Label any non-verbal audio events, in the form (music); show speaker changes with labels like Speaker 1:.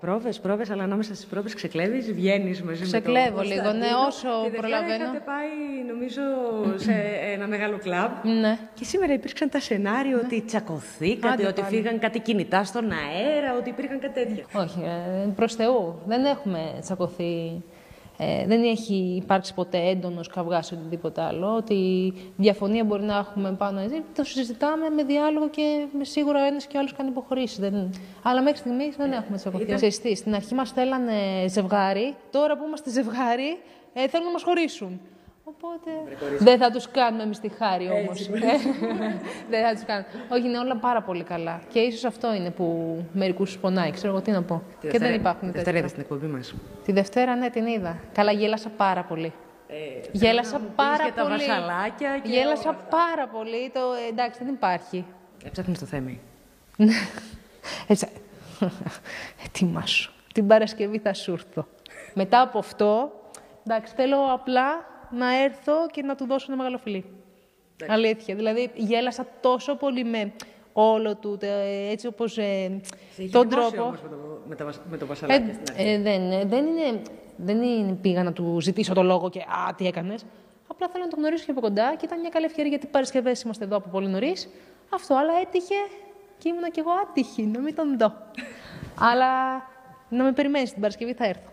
Speaker 1: Πρόβες, πρόβες, αλλά ανάμεσα στις πρόβες ξεκλέβεις, βγαίνεις μαζί
Speaker 2: Ξεκλέβω
Speaker 1: με τον
Speaker 2: λίγο, ναι,
Speaker 1: Κωνσταντίνο.
Speaker 2: όσο
Speaker 1: Τη Δευτέρα
Speaker 2: προλαβαίνω.
Speaker 1: είχατε πάει, νομίζω, σε ένα μεγάλο κλαμπ.
Speaker 2: Ναι.
Speaker 1: Και σήμερα υπήρξαν τα σενάριο ότι τσακωθήκατε,
Speaker 2: Άντε
Speaker 1: ότι
Speaker 2: πάλι.
Speaker 1: φύγαν κάτι κινητά στον αέρα, ότι υπήρχαν κάτι τέτοια.
Speaker 2: Όχι, ε, προς Θεού. Δεν έχουμε τσακωθεί. Ε, δεν έχει υπάρξει ποτέ έντονος καυγάς ή οτιδήποτε άλλο. Ότι διαφωνία μπορεί να έχουμε πάνω έτσι. Το συζητάμε με διάλογο και με σίγουρα ο ένας και ο άλλος κάνει υποχωρήσεις. Δεν... Αλλά μέχρι στιγμής δεν έχουμε τσακωθεί. Ξέρεις τι, Στην αρχή μας θέλανε ζευγάρι. Τώρα που είμαστε ζευγάρι, ε, θέλουν να μας χωρίσουν. Οπότε δεν θα τους κάνουμε εμείς τη χάρη όμως. Ε, (laughs) δεν θα τους κάνουμε. Όχι, είναι όλα πάρα πολύ καλά. Και ίσως αυτό είναι που μερικούς πονάει. Ξέρω εγώ τι να πω.
Speaker 1: Τη
Speaker 2: και δεν
Speaker 1: Δευτέρα-
Speaker 2: υπάρχουν
Speaker 1: Τη
Speaker 2: τέτοια.
Speaker 1: Δευτέρα είδες την εκπομπή μας.
Speaker 2: Τη Δευτέρα, ναι, την είδα. Καλά, γέλασα πάρα πολύ.
Speaker 1: Ε,
Speaker 2: γέλασα
Speaker 1: μου πεις
Speaker 2: πάρα
Speaker 1: για τα
Speaker 2: πολύ.
Speaker 1: βασαλάκια και
Speaker 2: Γέλασα
Speaker 1: όλα
Speaker 2: πάρα πολύ. Το, ε, εντάξει, δεν υπάρχει.
Speaker 1: Έψαχνες το θέμη. (laughs)
Speaker 2: Έτσι. (laughs) Ετοιμάσου. Την Παρασκευή θα σου έρθω. Μετά από αυτό, εντάξει, θέλω απλά να έρθω και να του δώσω ένα μεγάλο φιλί. Αλήθεια. Δηλαδή, γέλασα τόσο πολύ με όλο του, τε- έτσι όπως ε,
Speaker 1: Σε είχε
Speaker 2: τον
Speaker 1: θυμώσει
Speaker 2: τρόπο.
Speaker 1: όμως με το, με, τα, βασ- με το
Speaker 2: Ε,
Speaker 1: βασαλάκι στην αρχή.
Speaker 2: ε, δεν, ε, δεν, είναι, δεν είναι, πήγα να του ζητήσω το λόγο και «Α, τι έκανες». Απλά θέλω να τον γνωρίσω και από κοντά και ήταν μια καλή ευκαιρία γιατί Παρασκευές είμαστε εδώ από πολύ νωρίς. Αυτό, αλλά έτυχε και ήμουνα κι εγώ άτυχη να μην τον δω. (laughs) αλλά να με περιμένεις την Παρασκευή θα έρθω.